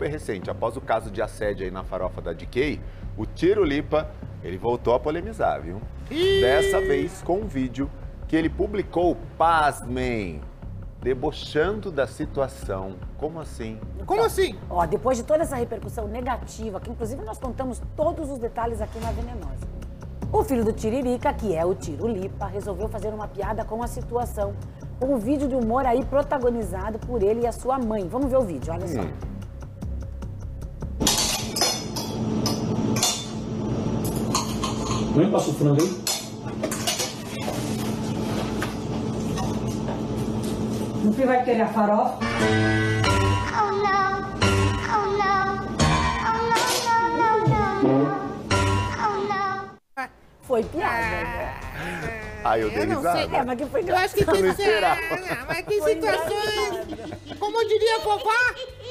super recente. Após o caso de assédio aí na farofa da DK, o Tiro Lipa, ele voltou a polemizar, viu? Dessa vez com um vídeo que ele publicou, pasmem, debochando da situação. Como assim? Como assim? Ó, depois de toda essa repercussão negativa, que inclusive nós contamos todos os detalhes aqui na Venenosa. O filho do Tiririca, que é o Tiro Lipa, resolveu fazer uma piada com a situação. Com um vídeo de humor aí protagonizado por ele e a sua mãe. Vamos ver o vídeo, olha só. Mãe, passa o frango aí. O filho vai querer a farofa? Oh no. Oh no. Oh no. Oh no. Foi piada, né? Aí eu dei Eu não risada. sei. É, mas que foi Eu acho que tem não que esperava. Ah, Mas tem situações. Como diria vovó,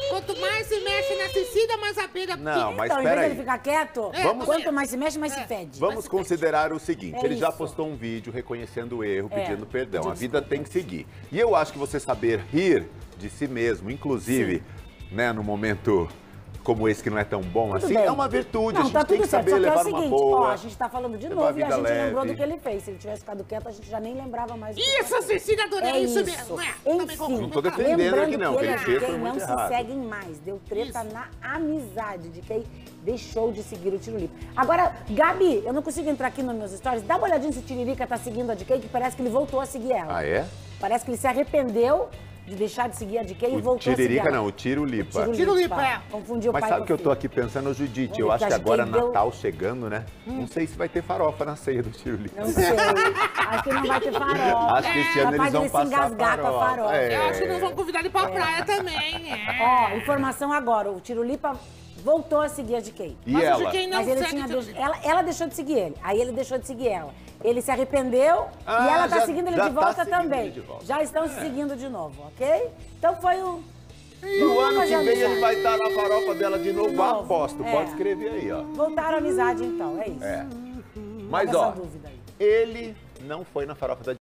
quanto mais se mexe na cecida, mais a beira Não, mas Então, espera de ele aí. ficar quieto, Vamos- quanto mais se mexe, mais se fede. Vamos considerar o seguinte, É ele já isso. postou um vídeo reconhecendo o erro, É, pedindo perdão. A vida tem que seguir. E eu acho que você saber rir de si mesmo, inclusive, né, no momento como esse que não é tão bom Tudo assim, bem. é uma virtude. Não, a gente tá tem tudo que certo. saber Só que é levar o uma seguinte, boa. ó, a gente tá falando de novo e a gente lembrou leve. do que ele fez. Se ele tivesse ficado quieto, a gente já nem lembrava mais. do que Isso. Cecília, adorei É isso isso. mesmo. É, Enfim. Não tô defendendo lembrando aqui não, que ele quem fez foi DK não muito se errado. seguem mais. Deu treta na amizade de quem deixou de seguir o Tiro Lipa. Agora, Gabi, eu não consigo entrar aqui nos meus stories. Dá uma olhadinha se o Tiririca tá seguindo a DK, que parece que ele voltou a seguir ela. Ah, é? Parece que ele se arrependeu de deixar de seguir a DK e O voltou a seguir Tiririca não, o Tiro Lipa. Tiro, Tiro Lipa. Lipa, é. Confundiu o Mas pai sabe com que o eu tô aqui pensando, Judite, eu Vamos acho que agora Natal chegando, né? Não sei se vai ter farofa na ceia do Tiro Lipa. Não sei. Acho que não vai ter farofa. Acho que esse ano eles vão passar engasgar com a farofa. farofa. É. Eu acho que nós vamos convidar ele pra praia também. É. Ó, informação agora. O Tirulipa voltou a seguir a DK. E Mas ela? não Mas ele tinha deix- ela, ela deixou de seguir ele. Aí ele deixou de seguir ela. Ele se arrependeu Ah, e ela tá já- seguindo ele de tá volta seguindo também. ele de volta. Já estão se seguindo de novo, ok? Então foi um. E o ano que vem ele vai estar na farofa dela de novo, De novo, aposto. é. Pode escrever aí, ó. Voltaram a amizade, então. É isso. É. Mas, ó, ele não foi na farofa da